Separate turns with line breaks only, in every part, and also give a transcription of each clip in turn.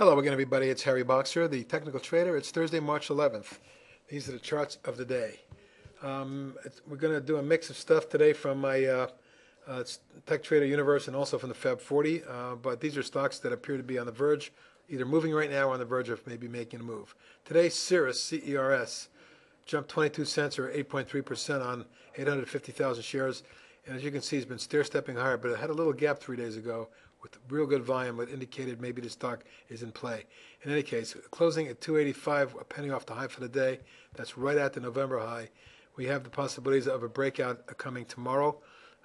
Hello again, everybody. It's Harry Boxer, the technical trader. It's Thursday, March 11th. These are the charts of the day. Um, we're going to do a mix of stuff today from my uh, uh, Tech Trader Universe and also from the Fab 40. Uh, but these are stocks that appear to be on the verge, either moving right now or on the verge of maybe making a move. Today, Cerus, C-E-R-S, jumped 22 cents or 8.3% on 850,000 shares. And as you can see, it's been stair stepping higher, but it had a little gap three days ago with real good volume that indicated maybe the stock is in play. In any case, closing at 285, a penny off the high for the day. That's right at the November high. We have the possibilities of a breakout coming tomorrow,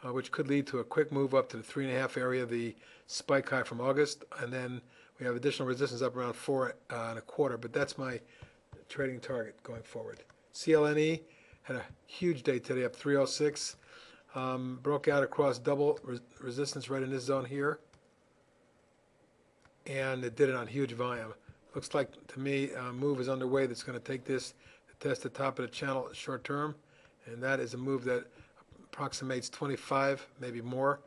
uh, which could lead to a quick move up to the three and a half area, the spike high from August, and then we have additional resistance up around four uh, and a quarter. But that's my trading target going forward. CLNE had a huge day today, up 306. Um, broke out across double res- resistance right in this zone here, and it did it on huge volume. Looks like to me a move is underway that's going to take this to test the top of the channel short term, and that is a move that approximates 25, maybe more,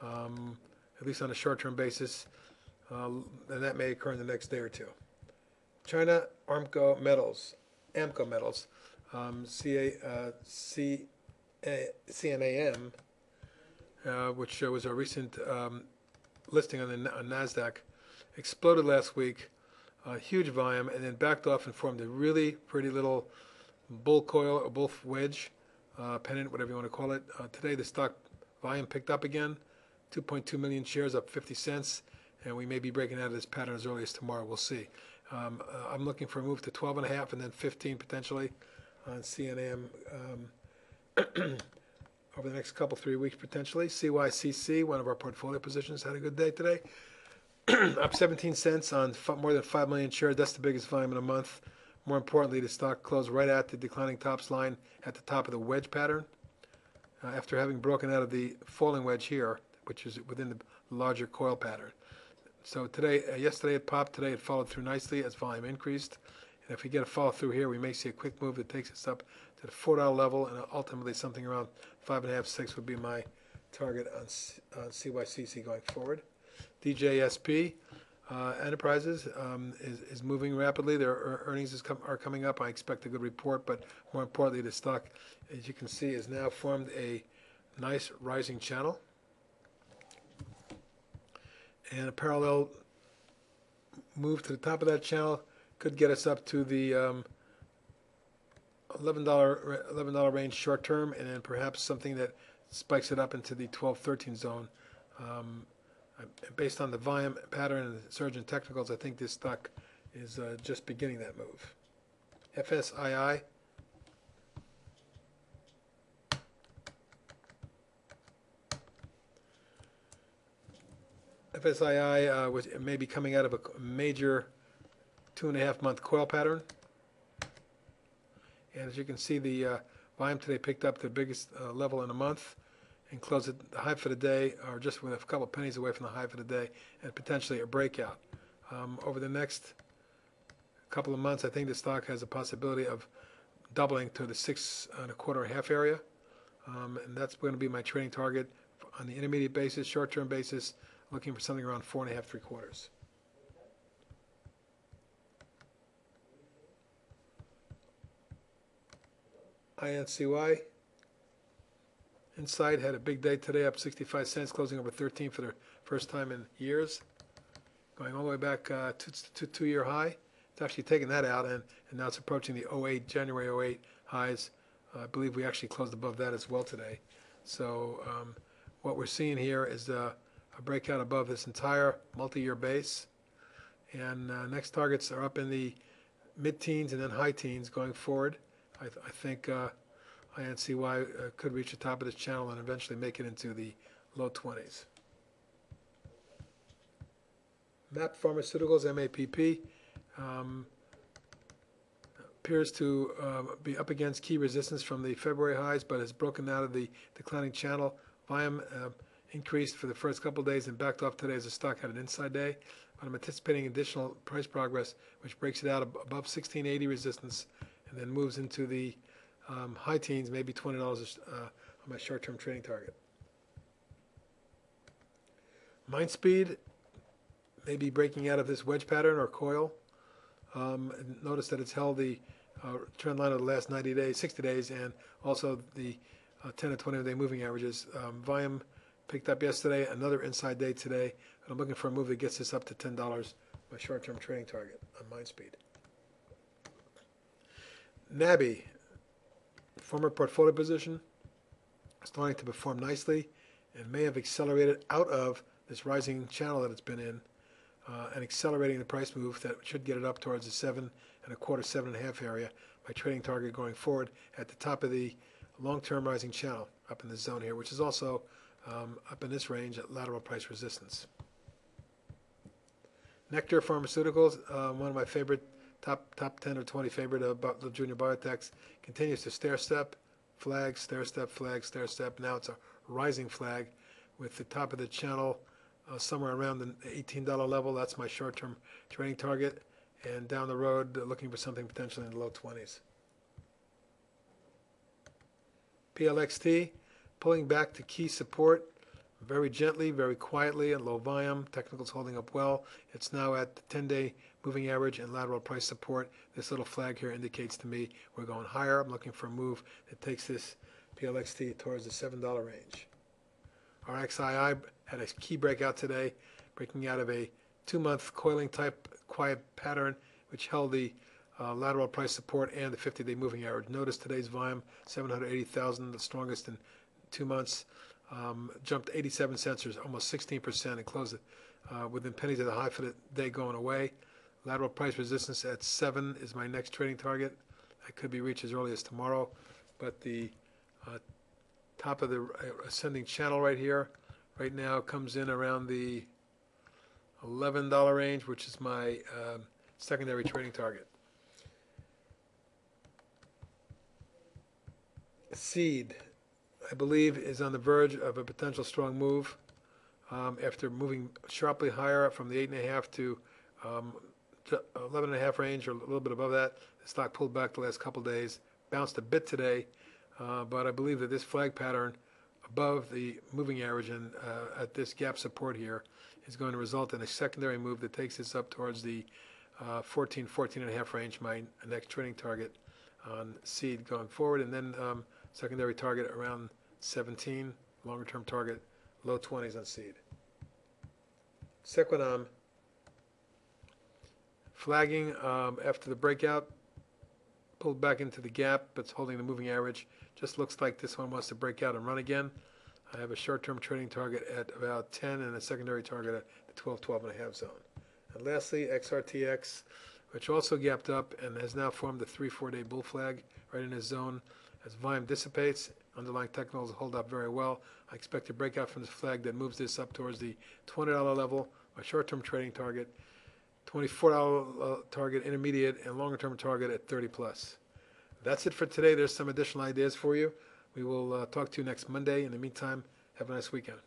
um, at least on a short term basis, uh, and that may occur in the next day or two. China Armco Metals, Amco Metals, um, uh, C, A, CNAM, uh, which was a recent um, listing on the on Nasdaq, exploded last week, uh, huge volume, and then backed off and formed a really pretty little bull coil or bull wedge, uh, pennant, whatever you want to call it. Uh, today the stock volume picked up again, 2.2 million shares, up 50 cents, and we may be breaking out of this pattern as early as tomorrow. We'll see. Um, uh, I'm looking for a move to 12 and a half and then 15 potentially on CNM um, over the next couple three weeks potentially. CYCC, one of our portfolio positions, had a good day today. up 17 cents on f- more than 5 million shares. That's the biggest volume in a month. More importantly, the stock closed right at the declining tops line at the top of the wedge pattern. Uh, after having broken out of the falling wedge here, which is within the larger coil pattern. So today, uh, yesterday it popped. Today it followed through nicely as volume increased. And if we get a follow through here, we may see a quick move that takes us up to the four dollar level, and ultimately something around five and a half, six would be my target on, C- on CYCC going forward. DJSP uh, Enterprises um, is, is moving rapidly. Their ear- earnings is com- are coming up. I expect a good report, but more importantly, the stock, as you can see, has now formed a nice rising channel. And a parallel move to the top of that channel could get us up to the um, $11, $11 range short term, and then perhaps something that spikes it up into the 12, 13 zone. Um, Based on the volume pattern and the surge in technicals, I think this stock is uh, just beginning that move. FSII. FSII uh, was maybe coming out of a major two and a half month coil pattern. And as you can see, the uh, volume today picked up the biggest uh, level in a month and close at the high for the day, or just with a couple of pennies away from the high for the day, and potentially a breakout. Um, over the next couple of months, I think the stock has a possibility of doubling to the six and a quarter half area, um, and that's going to be my trading target on the intermediate basis, short-term basis, looking for something around four and a half, three quarters. INCY. Incyte had a big day today, up 65 cents, closing over 13 for the first time in years, going all the way back uh, to, to two-year high. It's actually taken that out, and, and now it's approaching the 08 January 08 highs. Uh, I believe we actually closed above that as well today. So um, what we're seeing here is uh, a breakout above this entire multi-year base, and uh, next targets are up in the mid-teens and then high teens going forward. I, th- I think uh, INCY uh, could reach the top of this channel and eventually make it into the low 20s. MAP Pharmaceuticals, MAPP, um, appears to uh, be up against key resistance from the February highs, but has broken out of the declining channel. Volume uh, increased for the first couple of days and backed off today as the stock had an inside day. But I'm anticipating additional price progress, which breaks it out above 1680 resistance and then moves into the um, high teens, maybe $20 a s- uh, on my short-term trading target. Mindspeed maybe breaking out of this wedge pattern or coil. Um, Notice that it's held the uh, trend line of the last 90 days, 60 days, and also the uh, 10 and 20 day moving averages. Um, Volume picked up yesterday, another inside day today. I'm looking for a move that gets this up to $10, my short-term trading target on MindSpeed. Nabi, former portfolio position, starting to perform nicely and may have accelerated out of this rising channel that it's been in uh, and accelerating the price move that should get it up towards the seven and a quarter, seven and a half area. My trading target going forward at the top of the long-term rising channel up in this zone here, which is also um, up in this range at lateral price resistance. Nektar Pharmaceuticals, uh, one of my favorite top top 10 or 20 favorite uh, bi- junior biotechs, continues to stair step, flag, stair step, flag, stair step. Now it's a rising flag with the top of the channel uh, somewhere around the $18 level. That's my short-term trading target. And down the road, uh, looking for something potentially in the low 20s. PLXT, pulling back to key support very gently, very quietly, at low volume. Technicals holding up well. It's now at the 10-day moving average and lateral price support. This little flag here indicates to me we're going higher. I'm looking for a move that takes this PLXT towards the $7 range. RXII had a key breakout today, breaking out of a two-month coiling type quiet pattern, which held the uh, lateral price support and the 50-day moving average. Notice today's volume, 780,000, the strongest in two months. Um, jumped 87 cents, almost 16%, and closed it uh, within pennies of the high for the day going away. Lateral price resistance at 7 is my next trading target. That could be reached as early as tomorrow, but the uh, top of the uh, ascending channel right here, right now comes in around the $11 range, which is my um, secondary trading target. Seed, I believe, is on the verge of a potential strong move um, after moving sharply higher from the eight and a half to um, to 11 and a half range or a little bit above that. The stock pulled back the last couple days, bounced a bit today, uh, but I believe that this flag pattern above the moving average and uh, at this gap support here is going to result in a secondary move that takes this up towards the uh, 14, 14 and a half range, my next trading target on seed going forward, and then um, secondary target around 17, longer term target, low 20s on seed. Sequenom flagging um, after the breakout, pulled back into the gap, but it's holding the moving average. Just looks like this one wants to break out and run again. I have a short-term trading target at about 10 and a secondary target at the 12, 12 and a half zone. And lastly, XRTX, which also gapped up and has now formed a three, four-day bull flag right in this zone. As volume dissipates, underlying technicals hold up very well. I expect a breakout from this flag that moves this up towards the $20 level, my short-term trading target, $24 uh, target intermediate, and longer-term target at 30 plus. That's it for today. There's some additional ideas for you. We will uh, talk to you next Monday. In the meantime, have a nice weekend.